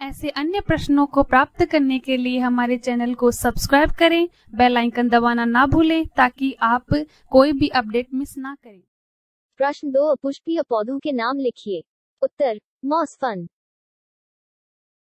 ऐसे अन्य प्रश्नों को प्राप्त करने के लिए हमारे चैनल को सब्सक्राइब करें, बेल आइकन दबाना ना भूलें ताकि आप कोई भी अपडेट मिस ना करें। प्रश्न दो पुष्पीय पौधों के नाम लिखिए। उत्तर, मॉस फन।